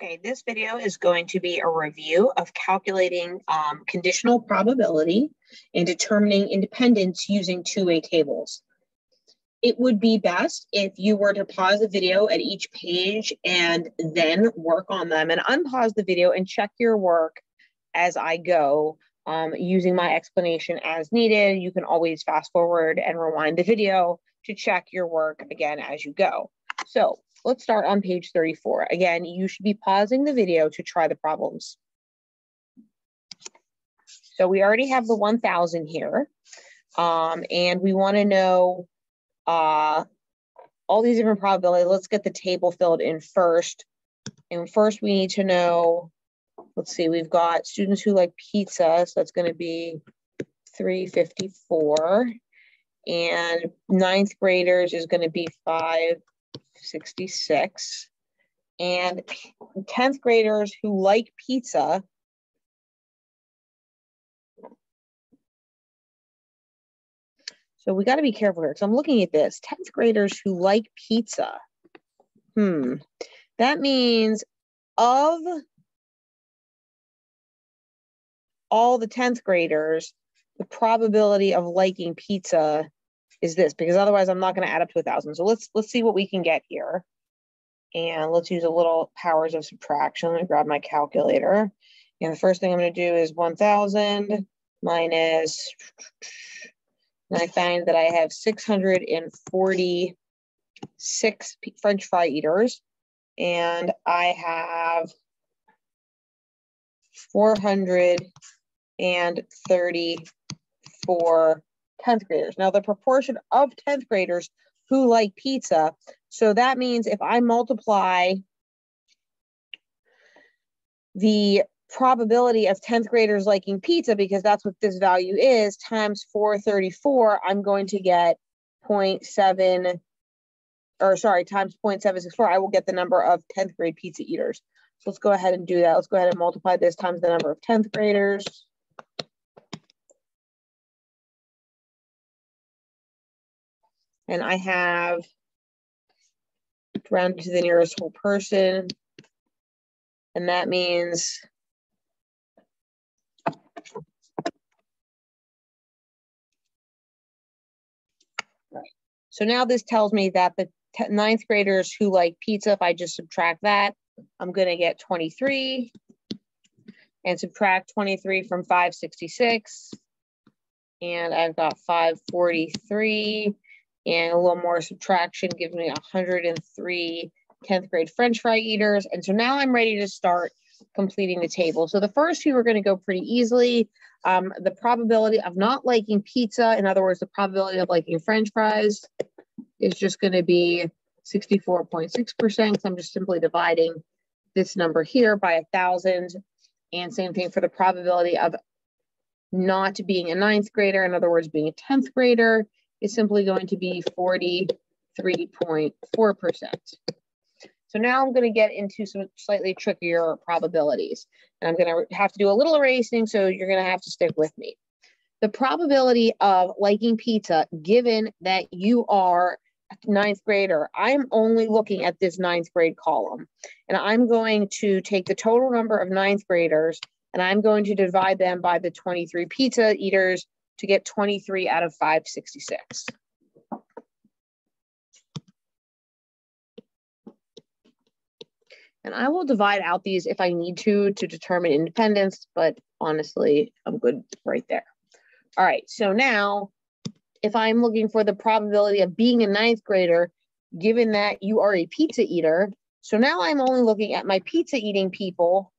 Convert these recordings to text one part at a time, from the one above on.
Okay, this video is going to be a review of calculating um, conditional probability and determining independence using two-way tables. It would be best if you were to pause the video at each page and then work on them and unpause the video and check your work as I go um, using my explanation as needed. You can always fast forward and rewind the video to check your work again as you go. So let's start on page 34. Again, you should be pausing the video to try the problems. So we already have the 1000 here. Um, and we wanna know uh, all these different probabilities. Let's get the table filled in first. And first we need to know, let's see, we've got students who like pizza. So that's gonna be 354. And ninth graders is gonna be five 66. And 10th graders who like pizza So we got to be careful here. So I'm looking at this 10th graders who like pizza. Hmm. That means of all the 10th graders, the probability of liking pizza is this because otherwise I'm not going to add up to a thousand. So let's let's see what we can get here. And let's use a little powers of subtraction. Let me grab my calculator. And the first thing I'm going to do is 1,000 minus, and I find that I have 646 French fry eaters. And I have 434 10th graders. Now, the proportion of 10th graders who like pizza, so that means if I multiply the probability of 10th graders liking pizza, because that's what this value is, times 434, I'm going to get 0.7, or sorry, times 0.764, I will get the number of 10th grade pizza eaters. So let's go ahead and do that. Let's go ahead and multiply this times the number of 10th graders. And I have rounded to the nearest whole person. And that means. So now this tells me that the ninth graders who like pizza, if I just subtract that, I'm going to get 23 and subtract 23 from 566. And I've got 543 and a little more subtraction gives me 103 10th grade french fry eaters. And so now I'm ready to start completing the table. So the first few are going to go pretty easily. Um, the probability of not liking pizza, in other words, the probability of liking french fries is just going to be 64.6%. I'm just simply dividing this number here by a thousand. And same thing for the probability of not being a ninth grader, in other words, being a 10th grader is simply going to be 43.4%. So now I'm going to get into some slightly trickier probabilities. And I'm going to have to do a little erasing, so you're going to have to stick with me. The probability of liking pizza, given that you are a ninth grader, I'm only looking at this ninth grade column. And I'm going to take the total number of ninth graders and I'm going to divide them by the 23 pizza eaters to get 23 out of 566. And I will divide out these if I need to to determine independence, but honestly, I'm good right there. All right, so now if I'm looking for the probability of being a ninth grader, given that you are a pizza eater, so now I'm only looking at my pizza eating people.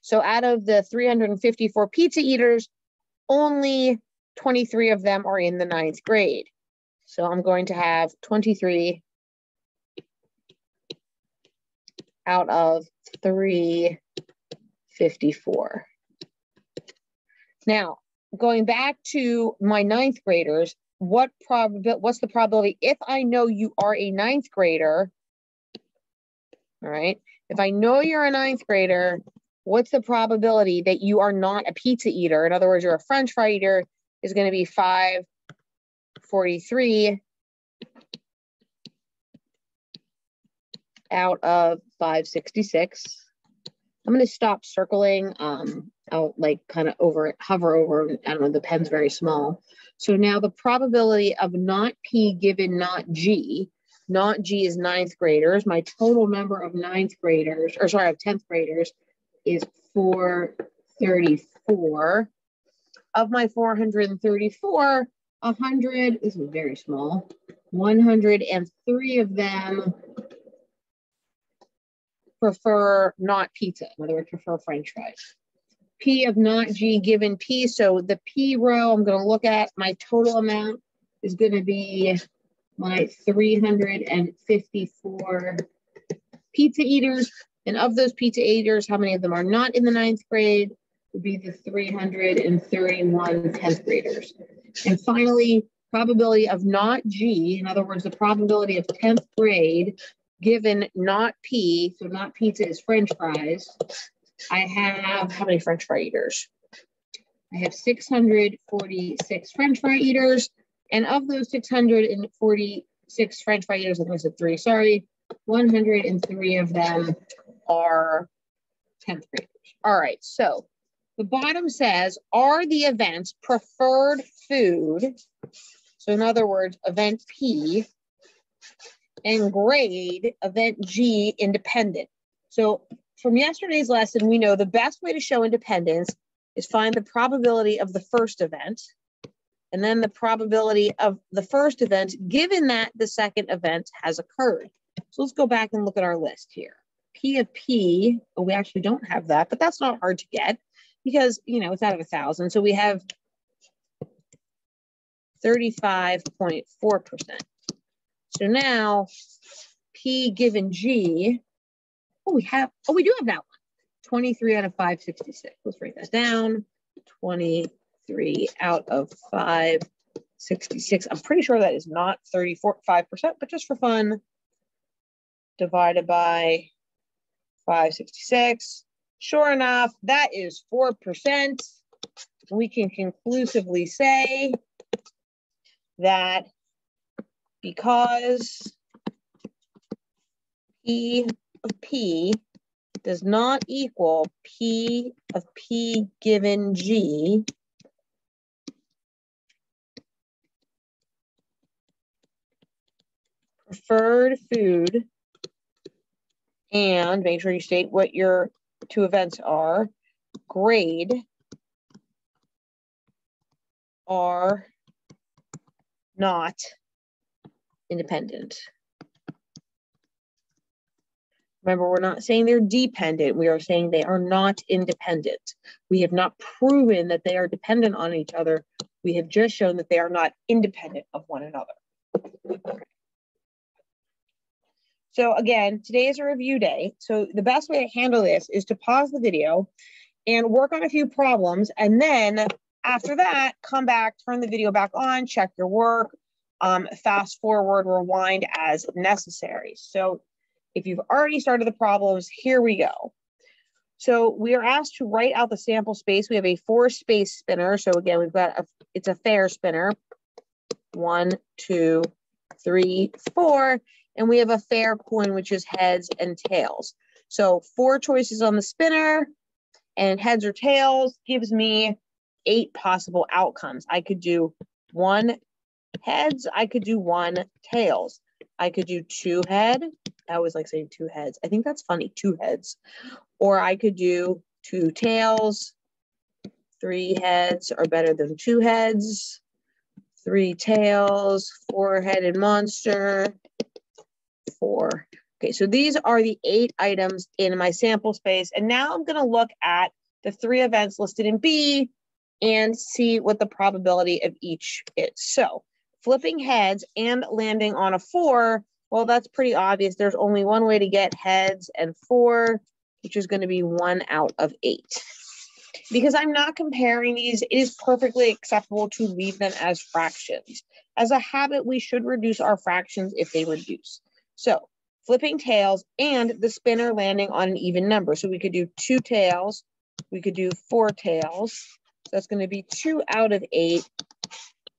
So out of the 354 pizza eaters, only 23 of them are in the ninth grade. So I'm going to have 23 out of 354. Now, going back to my ninth graders, what probability, what's the probability if I know you are a ninth grader, all right, if I know you're a ninth grader, what's the probability that you are not a pizza eater? In other words, you're a french fry eater, is going to be 543 out of 566. I'm going to stop circling. Um, I'll like kind of over hover over. I don't know. The pen's very small. So now the probability of not P given not G, not G is ninth graders. My total number of ninth graders, or sorry, of 10th graders is 434. Of my 434, 100, this is very small, 103 of them prefer not pizza. In other words, prefer french fries. P of not G given P. So the P row I'm going to look at, my total amount is going to be my 354 pizza eaters. And of those pizza eaters, how many of them are not in the ninth grade? Would be the 331 10th graders. And finally, probability of not G, in other words, the probability of 10th grade given not P, so not pizza is French fries. I have how many French fry eaters? I have 646 French fry eaters. And of those 646 French fry eaters, I think I said three, sorry, 103 of them are 10th graders. All right, so the bottom says, are the events preferred food? So in other words, event P and grade event G independent. So from yesterday's lesson, we know the best way to show independence is find the probability of the first event and then the probability of the first event given that the second event has occurred. So let's go back and look at our list here. P of P, oh, we actually don't have that, but that's not hard to get because, you know, it's out of a thousand. So we have 35.4%. So now P given G, oh, we have, oh, we do have that one. 23 out of 566. Let's write that down. 23 out of 566. I'm pretty sure that is not 34, 5%, but just for fun, divided by 566. Sure enough, that is 4%. We can conclusively say that because P of P does not equal P of P given G, preferred food, and make sure you state what your two events are, grade are not independent. Remember, we're not saying they're dependent. We are saying they are not independent. We have not proven that they are dependent on each other. We have just shown that they are not independent of one another. So again, today is a review day. So the best way to handle this is to pause the video and work on a few problems. And then after that, come back, turn the video back on, check your work, um, fast forward, rewind as necessary. So if you've already started the problems, here we go. So we are asked to write out the sample space. We have a four space spinner. So again, we've got a, it's a fair spinner. One, two, three, four. And we have a fair coin, which is heads and tails. So four choices on the spinner and heads or tails gives me eight possible outcomes. I could do one heads, I could do one tails. I could do two head. I always like saying two heads. I think that's funny, two heads. Or I could do two tails. Three heads are better than two heads. Three tails, four-headed monster, four. Okay, so these are the eight items in my sample space. And now I'm gonna look at the three events listed in B and see what the probability of each is. So flipping heads and landing on a four, well, that's pretty obvious. There's only one way to get heads and four, which is going to be one out of eight. Because I'm not comparing these, it is perfectly acceptable to leave them as fractions. As a habit, we should reduce our fractions if they reduce. So flipping tails and the spinner landing on an even number. So we could do two tails, we could do four tails. So that's going to be two out of eight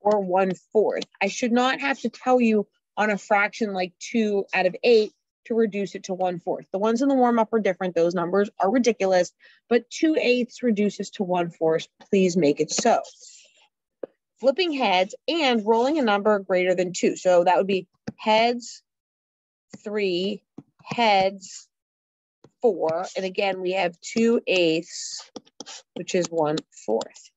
or one fourth. I should not have to tell you on a fraction like two out of eight to reduce it to one fourth. The ones in the warm up are different. Those numbers are ridiculous, but two eighths reduces to one fourth. Please make it so. Flipping heads and rolling a number greater than two. So that would be heads, three, heads, four. And again, we have two eighths, which is one fourth.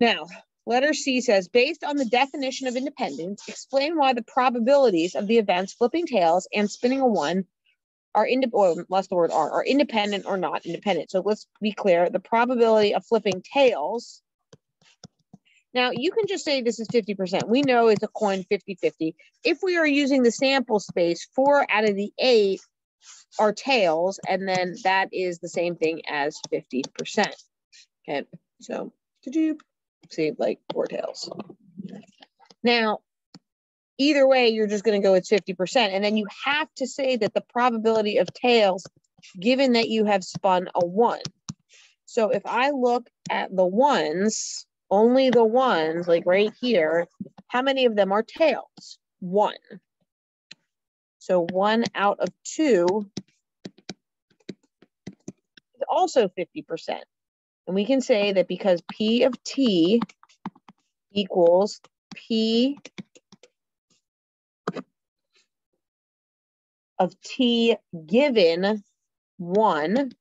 Now, Letter C says, based on the definition of independence, explain why the probabilities of the events flipping tails and spinning a one are independent, less the word are, are independent or not independent. So let's be clear, the probability of flipping tails. Now you can just say this is 50%. We know it's a coin 50-50. If we are using the sample space, four out of the eight are tails, and then that is the same thing as 50%. Okay, so see like four tails. Now, either way, you're just going to go with 50%. And then you have to say that the probability of tails, given that you have spun a one. So if I look at the ones, only the ones, like right here, how many of them are tails? One. So one out of two is also 50%. And we can say that because P of T equals P of T given one,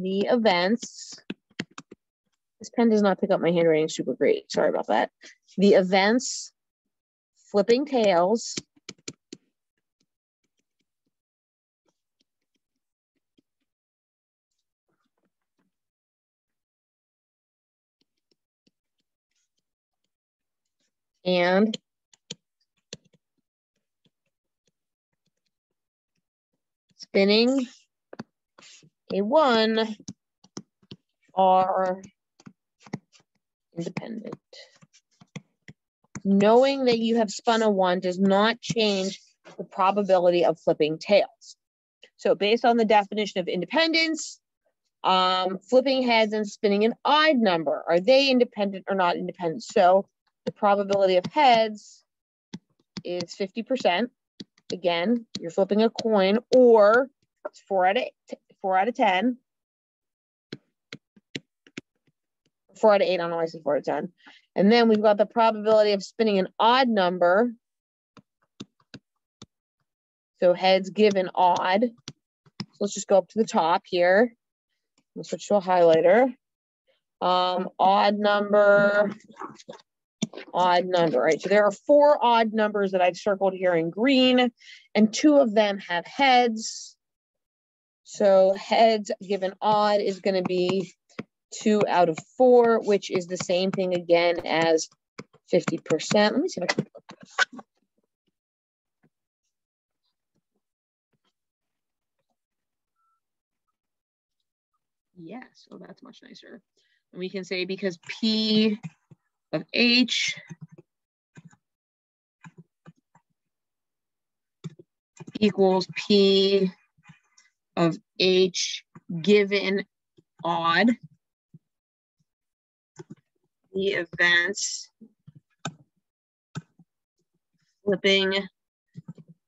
the events, this pen does not pick up my handwriting super great. Sorry about that. The events flipping tails and spinning a one are independent. Knowing that you have spun a one does not change the probability of flipping tails. So based on the definition of independence, um, flipping heads and spinning an odd number, are they independent or not independent? So the probability of heads is 50%. Again, you're flipping a coin or it's four out of four out of 10. Four out of eight, I said four out of 10. And then we've got the probability of spinning an odd number. So heads given odd. So let's just go up to the top here. Let's switch to a highlighter. Um, odd number odd number, right? So there are four odd numbers that I've circled here in green, and two of them have heads. So heads given odd is going to be two out of four, which is the same thing again as 50%. Let me see if I can. Yes, so that's much nicer. And we can say because P of H equals P of H given odd. The events. Flipping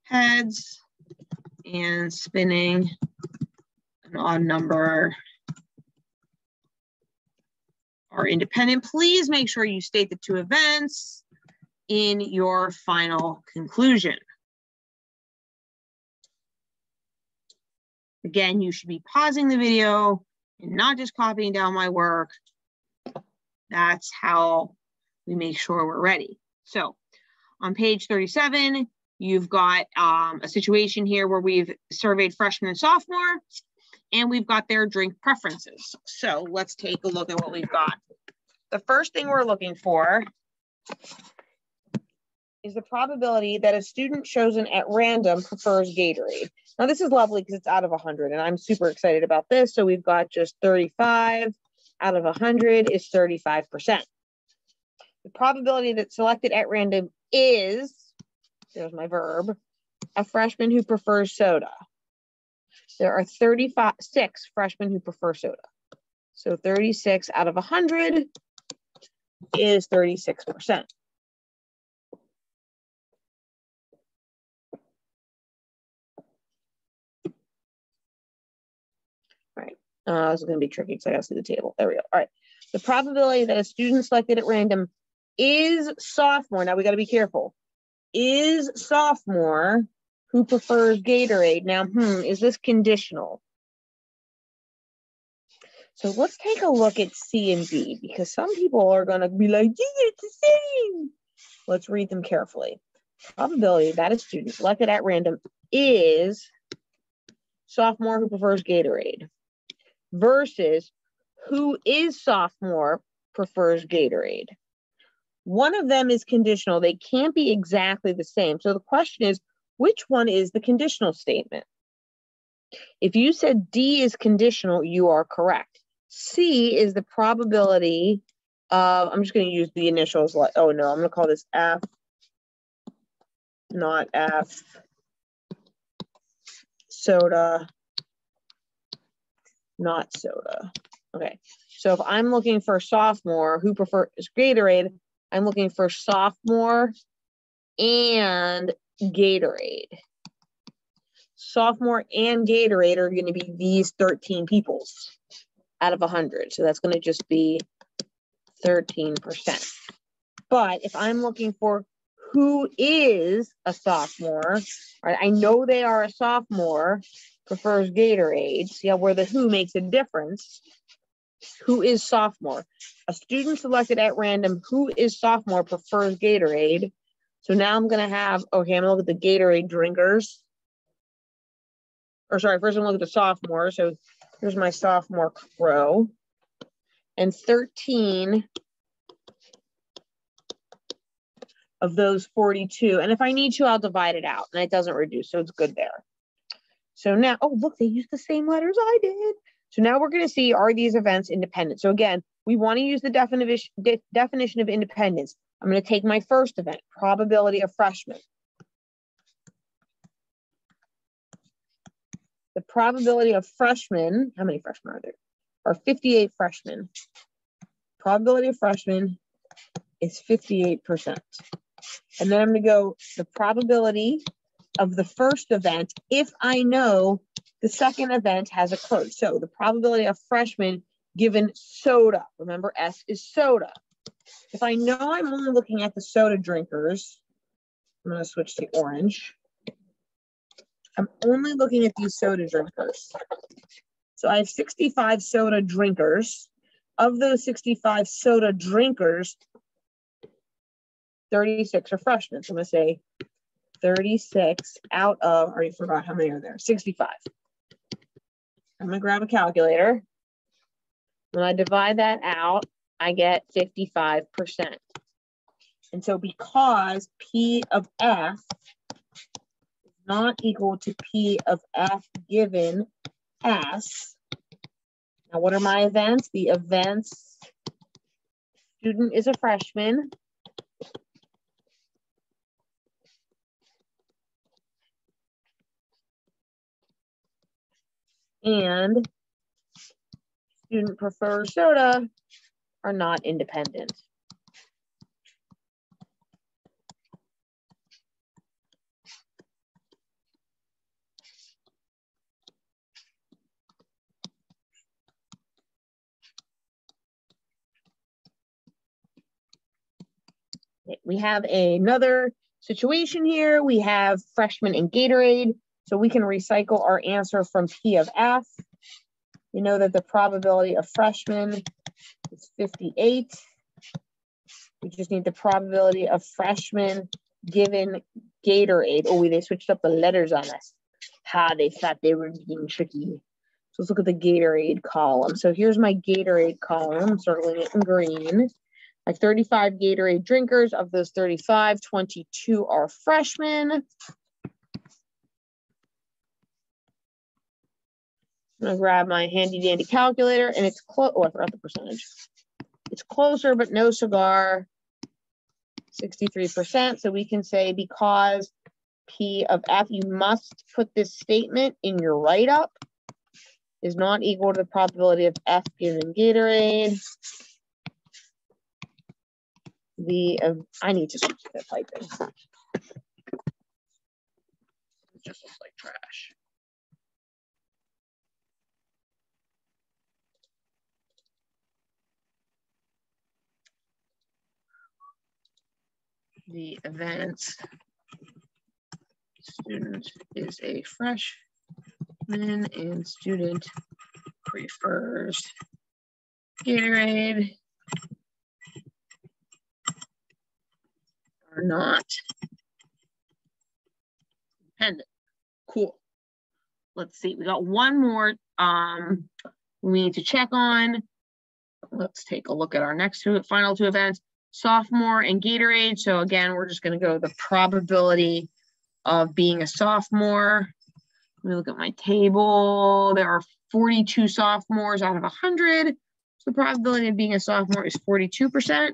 heads and spinning an odd number. Are independent, please make sure you state the two events in your final conclusion. Again, you should be pausing the video and not just copying down my work. That's how we make sure we're ready. So on page 37, you've got um, a situation here where we've surveyed freshmen and sophomore and we've got their drink preferences. So let's take a look at what we've got. The first thing we're looking for is the probability that a student chosen at random prefers Gatorade. Now this is lovely because it's out of 100 and I'm super excited about this. So we've got just 35 out of 100 is 35%. The probability that selected at random is, there's my verb, a freshman who prefers soda. There are 36 freshmen who prefer soda. So 36 out of 100 is 36%. Uh, this is going to be tricky because I got to see the table. There we go. All right. The probability that a student selected at random is sophomore. Now we got to be careful. Is sophomore who prefers Gatorade. Now, hmm, is this conditional? So let's take a look at C and D because some people are going to be like, yeah, it's the same. Let's read them carefully. Probability that a student selected at random is sophomore who prefers Gatorade versus who is sophomore prefers Gatorade. One of them is conditional. They can't be exactly the same. So the question is, which one is the conditional statement? If you said D is conditional, you are correct. C is the probability of, I'm just going to use the initials. Like, oh no, I'm going to call this F, not F, soda, not soda. Okay, so if I'm looking for sophomore who prefers Gatorade, I'm looking for sophomore and Gatorade. Sophomore and Gatorade are going to be these 13 peoples out of 100. So that's going to just be 13%. But if I'm looking for who is a sophomore, right? I know they are a sophomore, prefers Gatorade. How where the who makes a difference. Who is sophomore? A student selected at random who is sophomore prefers Gatorade. So now I'm going to have, okay, I'm going to look at the Gatorade drinkers. Or sorry, first I'm going to look at the sophomore. So here's my sophomore row. And 13 of those 42. And if I need to, I'll divide it out and it doesn't reduce. So it's good there. So now, oh, look, they used the same letters I did. So now we're going to see, are these events independent? So again, we want to use the definition, de definition of independence. I'm going to take my first event, probability of freshmen. The probability of freshmen, how many freshmen are there? Are 58 freshmen. Probability of freshmen is 58%. And then I'm going to go the probability of the first event if I know the second event has occurred. So the probability of freshman given soda, remember S is soda. If I know I'm only looking at the soda drinkers, I'm to switch to orange. I'm only looking at these soda drinkers. So I have 65 soda drinkers. Of those 65 soda drinkers, 36 are freshmen. So I'm to say 36 out of, I already forgot how many are there, 65. I'm to grab a calculator. When I divide that out, I get 55%. And so because P of F is not equal to P of F given S, now what are my events? The events, student is a freshman. And student prefers soda are not independent. We have another situation here. We have freshmen and Gatorade. So we can recycle our answer from P of F. We know that the probability of freshmen is 58. We just need the probability of freshmen given Gatorade. Oh, they switched up the letters on us. Ha, they thought they were being tricky. So let's look at the Gatorade column. So here's my Gatorade column. Circling it in green. Like 35 Gatorade drinkers. Of those 35, 22 are freshmen. I'm gonna grab my handy dandy calculator and it's close. Oh, I forgot the percentage. It's closer, but no cigar. 63%. So we can say because P of F, you must put this statement in your write-up is not equal to the probability of F given Gatorade. The, uh, I need to switch to typing. It just looks like trash. The events student is a freshman and student prefers Gatorade are not dependent. Cool. Let's see, we got one more um, we need to check on. Let's take a look at our next two final two events, sophomore and Gatorade. So again, we're just gonna go the probability of being a sophomore. Let me look at my table. There are 42 sophomores out of 100. So the probability of being a sophomore is 42%.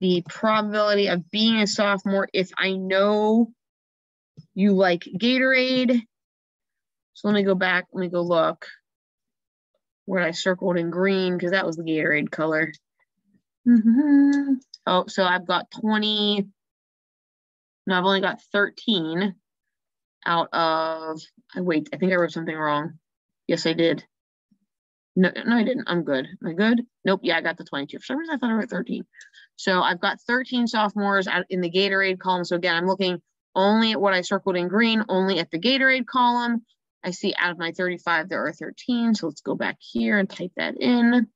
The probability of being a sophomore, if I know you like Gatorade. So let me go back, let me go look where I circled in green because that was the Gatorade color. Mm -hmm. Oh, so I've got 20, no, I've only got 13 out of, I wait, I think I wrote something wrong. Yes, I did. No, no, I didn't. I'm good. Am I good? Nope. Yeah, I got the 22. For some reason, I thought I wrote 13. So I've got 13 sophomores out in the Gatorade column. So again, I'm looking only at what I circled in green, only at the Gatorade column. I see out of my 35, there are 13. So let's go back here and type that in.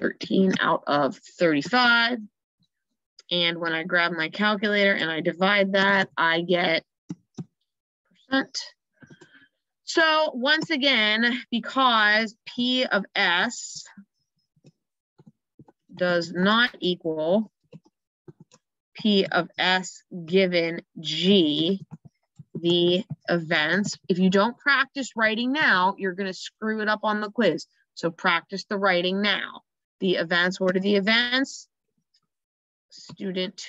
13 out of 35. And when I grab my calculator and I divide that, I get percent. So once again, because P of S does not equal P of S given G, the events, if you don't practice writing now, you're going to screw it up on the quiz. So practice the writing now. The events, what are the events? student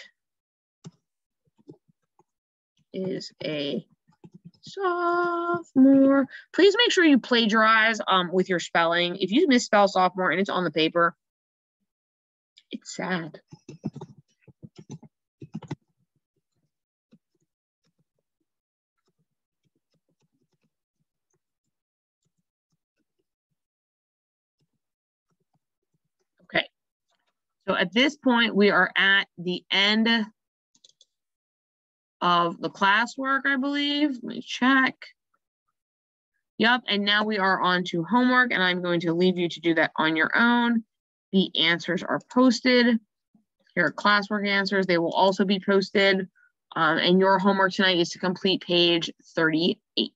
is a sophomore. Please make sure you plagiarize um, with your spelling. If you misspell sophomore and it's on the paper, it's sad. So at this point, we are at the end of the classwork, I believe. Let me check. Yep, and now we are on to homework, and I'm going to leave you to do that on your own. The answers are posted. Here are classwork answers. They will also be posted. Um, and your homework tonight is to complete page 38.